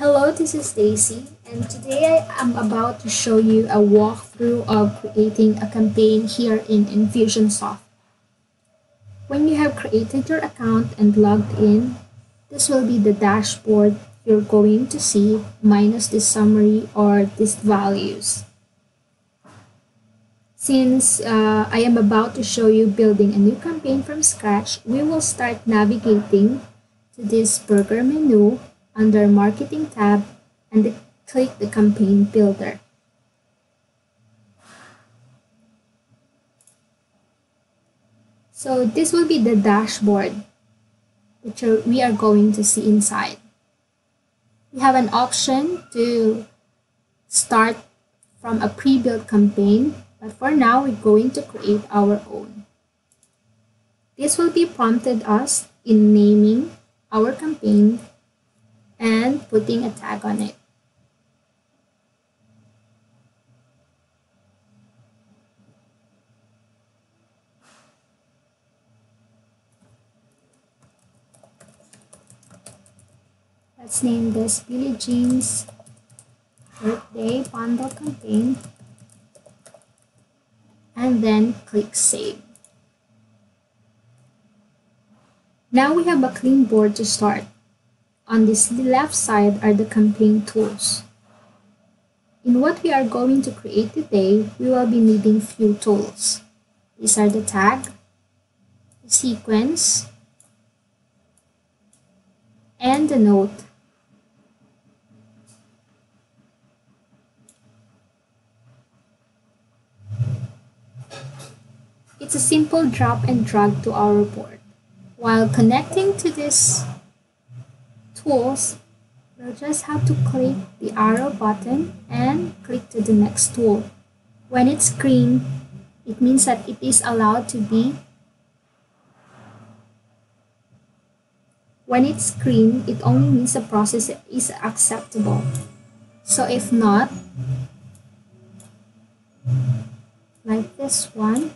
Hello, this is Stacy, and today I am about to show you a walkthrough of creating a campaign here in Infusionsoft. When you have created your account and logged in, this will be the dashboard you're going to see minus the summary or these values. Since uh, I am about to show you building a new campaign from scratch, we will start navigating to this burger menu under Marketing tab and click the Campaign Builder. So this will be the dashboard which we are going to see inside. We have an option to start from a pre-built campaign, but for now we're going to create our own. This will be prompted us in naming our campaign and putting a tag on it. Let's name this Billie Jean's birthday bundle campaign and then click save. Now we have a clean board to start. On this left side are the campaign tools. In what we are going to create today, we will be needing few tools. These are the tag, the sequence, and the note. It's a simple drop and drag to our board. While connecting to this tools, we'll just have to click the arrow button and click to the next tool. When it's green, it means that it is allowed to be When it's green, it only means the process is acceptable. So if not, like this one,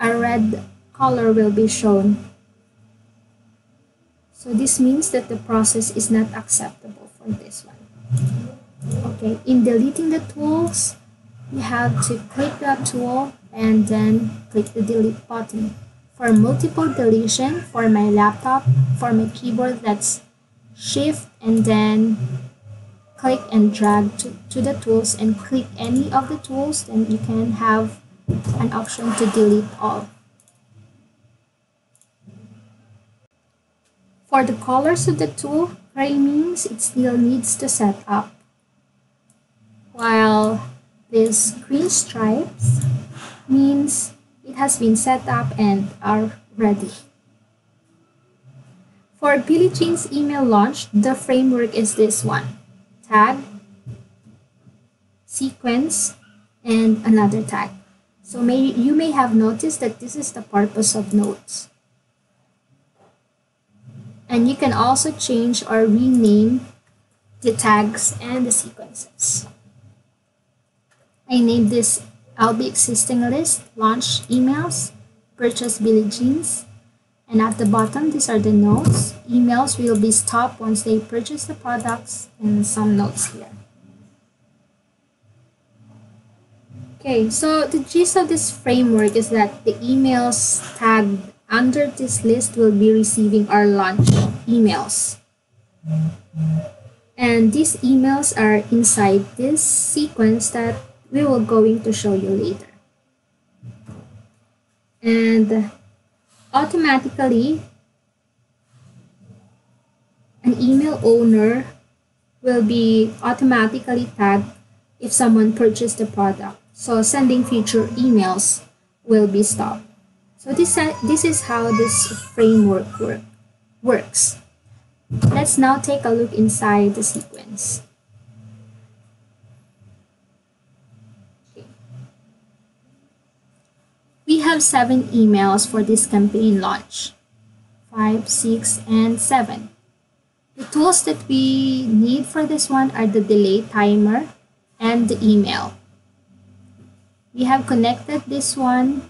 a red color will be shown. So this means that the process is not acceptable for this one. Okay, in deleting the tools, you have to click that tool and then click the delete button. For multiple deletion, for my laptop, for my keyboard, that's shift and then click and drag to, to the tools and click any of the tools, then you can have an option to delete all. For the colors of the tool, gray means it still needs to set up. While this green stripes means it has been set up and are ready. For Billie Jean's email launch, the framework is this one. Tag, sequence, and another tag. So may, you may have noticed that this is the purpose of notes. And you can also change or rename the tags and the sequences. I named this I'll be existing list, launch emails, purchase Billie Jeans, and at the bottom, these are the notes. Emails will be stopped once they purchase the products and some notes here. Okay, so the gist of this framework is that the emails tagged under this list we will be receiving our launch emails. And these emails are inside this sequence that we will going to show you later. And automatically, an email owner will be automatically tagged if someone purchased the product. So sending future emails will be stopped. So this, uh, this is how this framework work, works. Let's now take a look inside the sequence. We have seven emails for this campaign launch. Five, six, and seven. The tools that we need for this one are the delay timer and the email. We have connected this one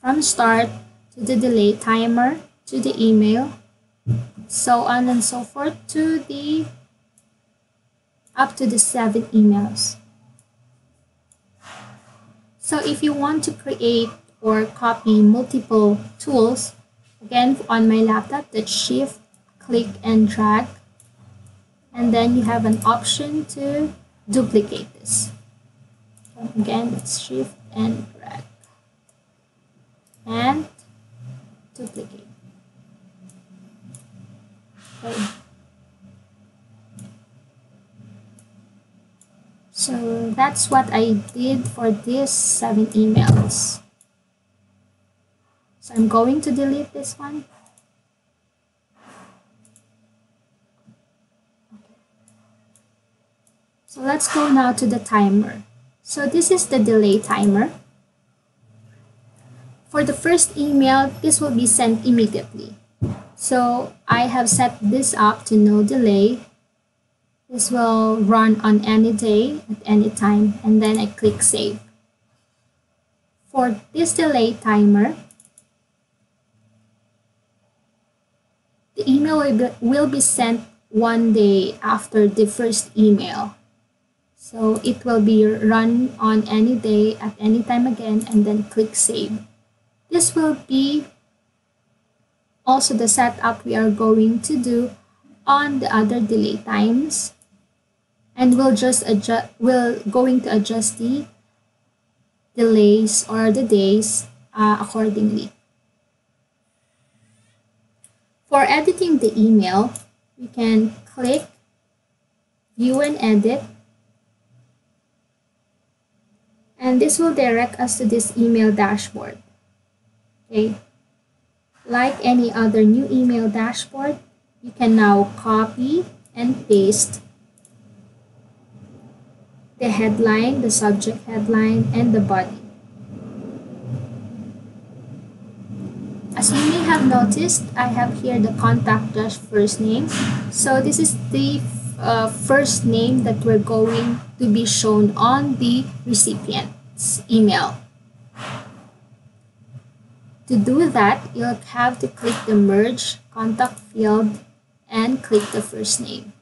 from start to the delay timer to the email so on and so forth to the up to the seven emails. So if you want to create or copy multiple tools, again on my laptop, that shift, click and drag. And then you have an option to duplicate this. Again, let's shift and drag. And duplicate. Okay. So that's what I did for these seven emails. So I'm going to delete this one. So let's go now to the timer. So this is the delay timer. For the first email, this will be sent immediately. So I have set this up to no delay. This will run on any day at any time and then I click save. For this delay timer, the email will be, will be sent one day after the first email. So it will be run on any day at any time again and then click save. This will be also the setup we are going to do on the other delay times. And we'll just adjust we're going to adjust the delays or the days uh, accordingly. For editing the email we can click view and edit. And this will direct us to this email dashboard Okay. Like any other new email dashboard, you can now copy and paste the headline, the subject headline, and the body. As you may have noticed, I have here the contact dash first name. So this is the uh, first name that we're going to be shown on the recipient's email. To do that, you'll have to click the merge contact field and click the first name.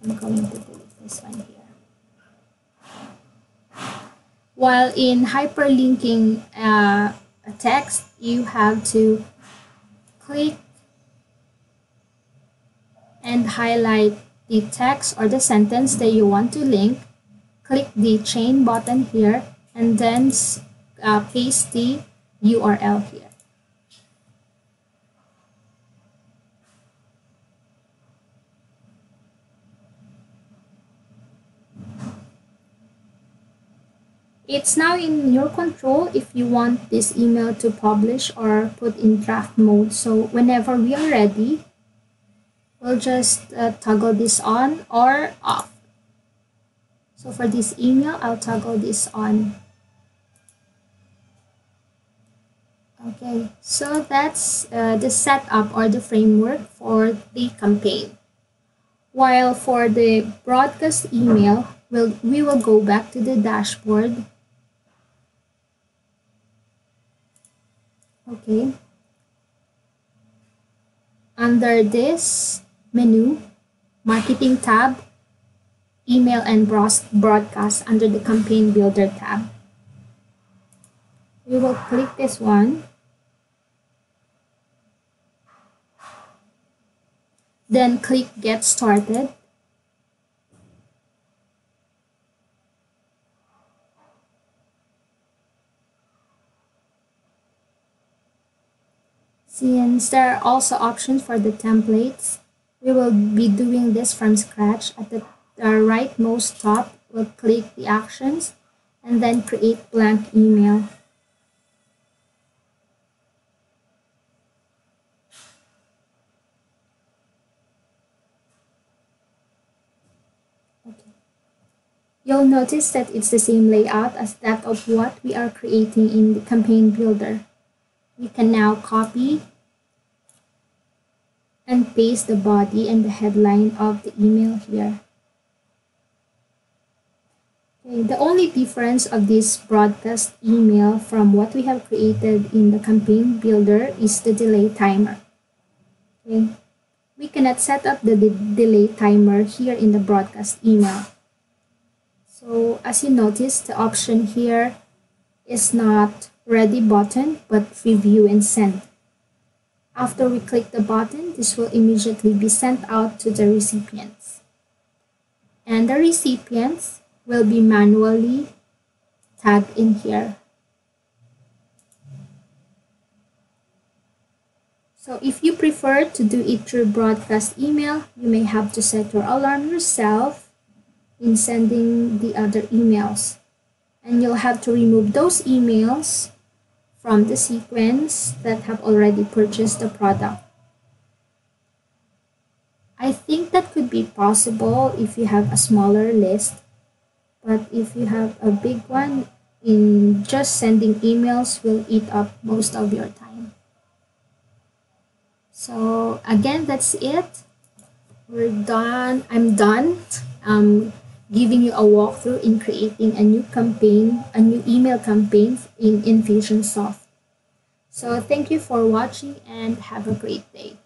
I'm going to delete this one here. While in hyperlinking uh, a text, you have to click and highlight the text or the sentence that you want to link. Click the chain button here and then uh, paste the URL here. It's now in your control if you want this email to publish or put in draft mode. So whenever we are ready, we'll just uh, toggle this on or off. So for this email, I'll toggle this on. Okay, so that's uh, the setup or the framework for the campaign. While for the broadcast email, we'll, we will go back to the dashboard. Okay. Under this menu, Marketing tab, Email and Broadcast under the Campaign Builder tab. We will click this one Then click Get Started. Since there are also options for the templates, we will be doing this from scratch. At the, rightmost top, we'll click the actions and then create blank email. You'll notice that it's the same layout as that of what we are creating in the campaign builder. We can now copy and paste the body and the headline of the email here. Okay, the only difference of this broadcast email from what we have created in the campaign builder is the delay timer. Okay, we cannot set up the de delay timer here in the broadcast email. So as you notice, the option here is not ready button, but review and send. After we click the button, this will immediately be sent out to the recipients. And the recipients will be manually tagged in here. So if you prefer to do it through broadcast email, you may have to set your alarm yourself in sending the other emails. And you'll have to remove those emails from the sequence that have already purchased the product. I think that could be possible if you have a smaller list but if you have a big one, in just sending emails will eat up most of your time. So again, that's it. We're done. I'm done. Um, giving you a walkthrough in creating a new campaign, a new email campaign in Infusionsoft. So thank you for watching and have a great day.